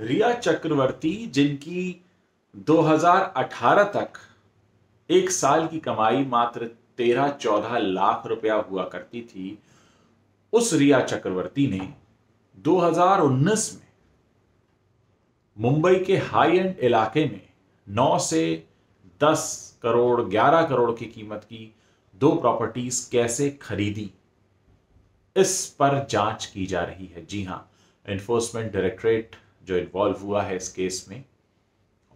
रिया चक्रवर्ती, जिनकी 2018 तक एक साल की कमाई मात्र 13-14 लाख रुपया हुआ करती थी, उस रिया चक्रवर्ती ने 2019 में मुंबई के हाई एंड इलाके में 9 से 10 करोड़ 11 करोड़ की कीमत की दो प्रॉपर्टीज़ कैसे खरीदी? इस पर जाँच की जा रही है। जी हाँ एनफोर्समेंट डायरेक्टरेट जो इन्वॉल्व हुआ है इस केस में,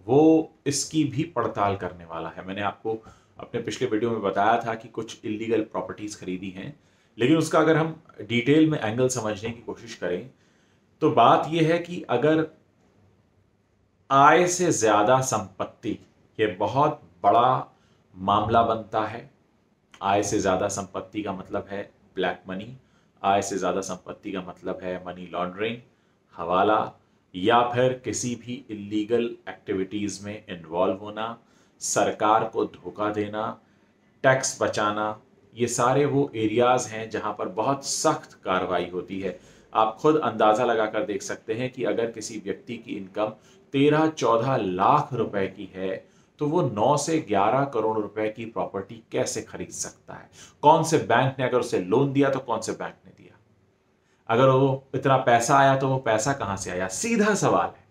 वो इसकी भी पड़ताल करने वाला है। मैंने आपको अपने पिछले वीडियो में बताया था कि कुछ इलीगल प्रॉपर्टीज़ खरीदी हैं, लेकिन उसका अगर हम डिटेल में एंगल समझने की कोशिश करें तो बात यह है कि अगर आय से ज़्यादा संपत्ति, ये बहुत बड़ा मामला बनता है। आय से ज़्यादा संपत्ति का मतलब है ब्लैक मनी आय से ज़्यादा संपत्ति का मतलब है मनी लॉन्ड्रिंग हवाला या फिर किसी भी इलीगल एक्टिविटीज़ में इन्वॉल्व होना, सरकार को धोखा देना टैक्स बचाना, ये सारे वो एरियाज़ हैं जहाँ पर बहुत सख्त कार्रवाई होती है। आप खुद अंदाज़ा लगाकर देख सकते हैं कि अगर किसी व्यक्ति की इनकम तेरह चौदह लाख रुपए की है तो वो 9 से 11 करोड़ रुपए की प्रॉपर्टी कैसे खरीद सकता है? कौन से बैंक ने अगर उसे लोन दिया तो कौन से बैंक ने दिया? अगर वो इतना पैसा आया तो वो पैसा कहाँ से आया? सीधा सवाल है।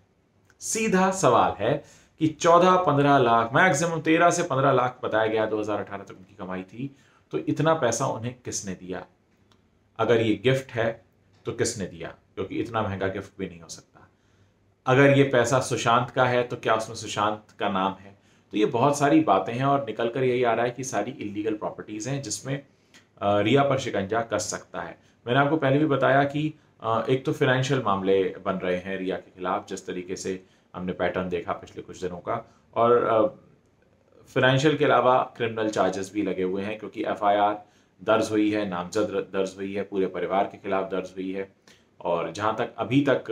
सीधा सवाल है कि 14-15 लाख, मैक्सिमम 13 से 15 लाख बताया गया 2018 तक उनकी कमाई थी तो इतना पैसा उन्हें किसने दिया? अगर ये गिफ्ट है तो किसने दिया? क्योंकि इतना महँगा गिफ्ट भी नहीं हो सकता। अगर ये पैसा सुशांत का है तो क्या उसमें सुशांत का नाम है? तो ये बहुत सारी बातें हैं और निकल कर यही आ रहा है कि सारी इलीगल प्रॉपर्टीज़ हैं जिसमें रिया पर शिकंजा कस सकता है। मैंने आपको पहले भी बताया कि एक तो फिनेंशियल मामले बन रहे हैं रिया के खिलाफ, जिस तरीके से हमने पैटर्न देखा पिछले कुछ दिनों का। और फिनेंशियल के अलावा क्रिमिनल चार्जेस भी लगे हुए हैं, क्योंकि एफआईआर दर्ज हुई है, नामजद दर्ज हुई है, पूरे परिवार के खिलाफ दर्ज हुई है। और जहाँ तक अभी तक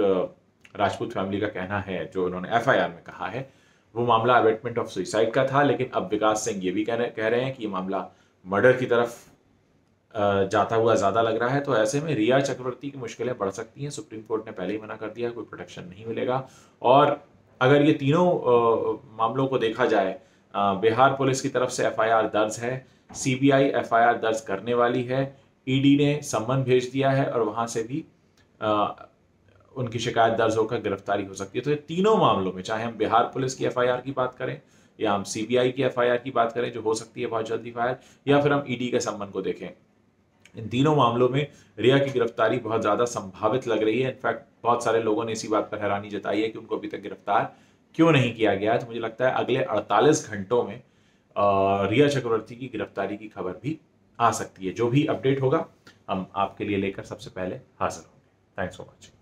राजपूत फैमिली का कहना है, जो उन्होंने एफआईआर में कहा है, वो मामला अवेटमेंट ऑफ़ सुइसाइड का था, लेकिन अब विकास सिंह ये भी कह रहे हैं कि ये मामला मर्डर की तरफ़ जाता हुआ ज़्यादा लग रहा है तो ऐसे में रिया चक्रवर्ती की मुश्किलें बढ़ सकती हैं। सुप्रीम कोर्ट ने पहले ही मना कर दिया, कोई प्रोटेक्शन नहीं मिलेगा। और अगर ये तीनों मामलों को देखा जाए बिहार पुलिस की तरफ़ से एफआईआर दर्ज है, सीबीआई एफआईआर दर्ज करने वाली है, ईडी ने सम्मन भेज दिया है और वहाँ से भी उनकी शिकायत दर्ज होकर गिरफ्तारी हो सकती है। तो ये तीनों मामलों में, चाहे हम बिहार पुलिस की एफआईआर की बात करें, या हम सीबीआई की एफआईआर की बात करें, जो हो सकती है बहुत जल्दी फायर, या फिर हम ईडी के संबंध को देखें। इन तीनों मामलों में रिया की गिरफ्तारी बहुत ज़्यादा संभावित लग रही है। इनफैक्ट बहुत सारे लोगों ने इसी बात पर हैरानी जताई है कि उनको अभी तक गिरफ़्तार क्यों नहीं किया गया तो मुझे लगता है अगले 48 घंटों में रिया चक्रवर्ती की गिरफ्तारी की खबर भी आ सकती है। जो भी अपडेट होगा, हम आपके लिए लेकर सबसे पहले हाजिर होंगे। Thanks for watching